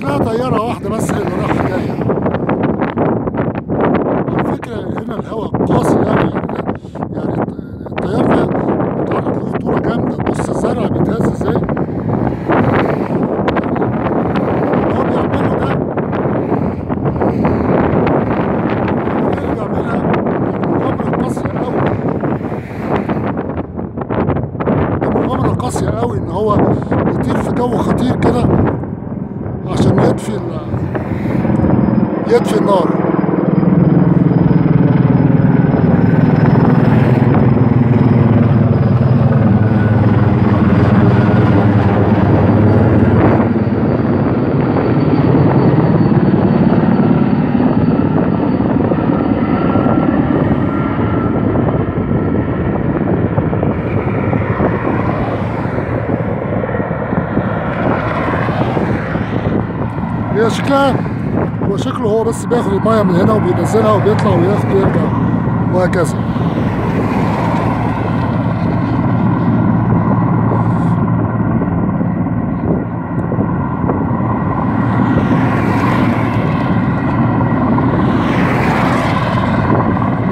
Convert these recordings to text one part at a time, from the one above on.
هتلاقي طيارة واحدة بس اللي رايحة جاية على فكرة هنا الهواء قاسي أوي يعني يعني الطيار ده متعرض لخطورة جامدة. بص الزرع بيتهز إزاي؟ مغامرة قاسية أوي إن هو يطير في جو خطير كده. عشان يطفي ال- يطفي النار. هي شكلها هو شكله هو بس بياخد المية من هنا وبينزلها وبيطلع وياخد ويرجع. وهكذا.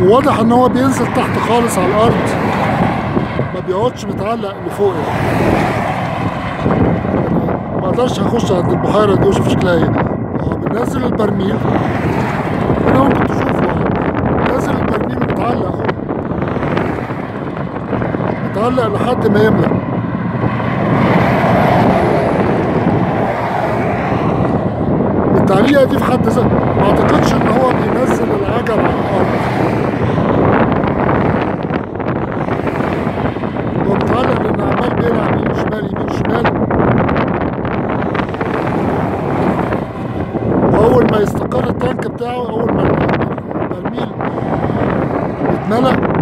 وواضح إن هو بينزل تحت خالص على الأرض. ما بيقعدش متعلق لفوق يعني أقدرش أخش عند البحيرة دي واشوف شكلها إيه. آه بننزل البرميل. هنا ممكن تشوفوا آه نازل البرميل متعلق. اهو متعلق لحد ما يملى التعليقة دي في حد ذاتها. ما أعتقدش إن هو بينزل العجل على الأرض. Ahorita el toro está ahorita, ahorita el barmil.